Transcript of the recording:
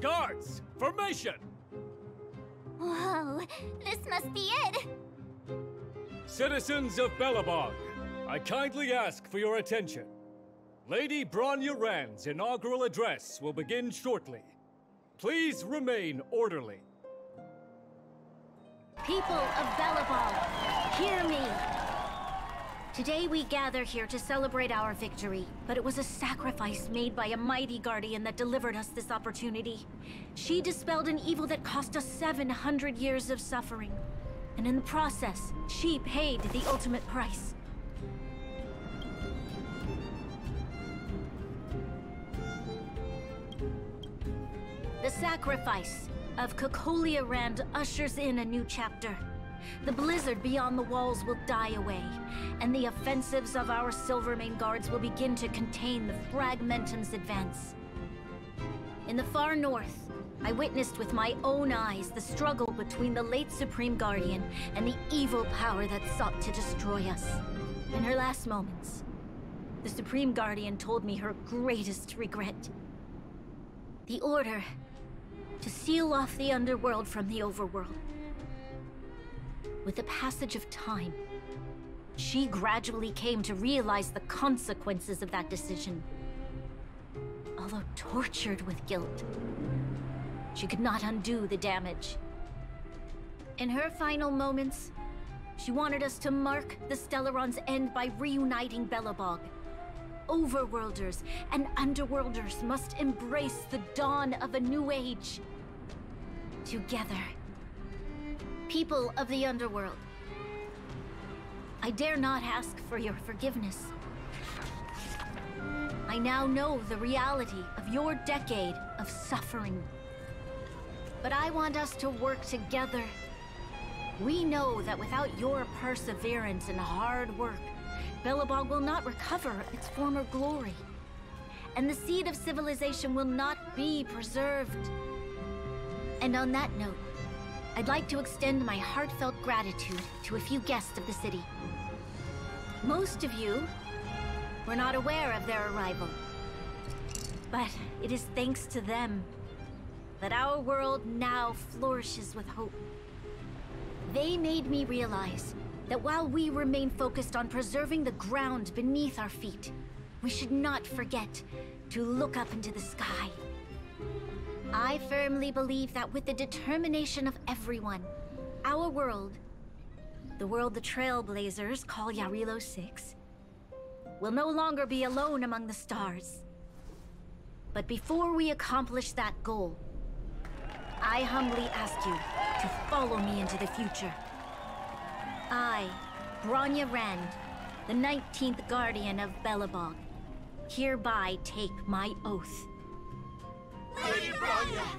Guards, formation! Whoa, this must be it! Citizens of Belobog, I kindly ask for your attention. Lady Bronya Rand's inaugural address will begin shortly. Please remain orderly. People of Belobog, hear me! Today we gather here to celebrate our victory, but it was a sacrifice made by a mighty guardian that delivered us this opportunity. She dispelled an evil that cost us 700 years of suffering. And in the process, she paid the ultimate price. The sacrifice of Cocolia Rand ushers in a new chapter. The blizzard beyond the walls will die away, and the offensives of our Silvermane guards will begin to contain the Fragmentum's advance. In the far north, I witnessed with my own eyes the struggle between the late Supreme Guardian and the evil power that sought to destroy us. In her last moments, the Supreme Guardian told me her greatest regret. The order to seal off the underworld from the overworld. With the passage of time, she gradually came to realize the consequences of that decision. Although tortured with guilt, she could not undo the damage. In her final moments, she wanted us to mark the Stellaron's end by reuniting Belobog. Overworlders and Underworlders must embrace the dawn of a new age. Together. People of the Underworld, I dare not ask for your forgiveness. I now know the reality of your decade of suffering. But I want us to work together. We know that without your perseverance and hard work, Belobog will not recover its former glory. And the seed of civilization will not be preserved. And on that note, I'd like to extend my heartfelt gratitude to a few guests of the city. Most of you were not aware of their arrival. But it is thanks to them that our world now flourishes with hope. They made me realize that while we remain focused on preserving the ground beneath our feet, we should not forget to look up into the sky. I firmly believe that with the determination of everyone, our world, the world the Trailblazers call Jarilo 6, will no longer be alone among the stars. But before we accomplish that goal, I humbly ask you to follow me into the future. I, Bronya Rand, the 19th Guardian of Belobog, hereby take my oath. Lady Bronya!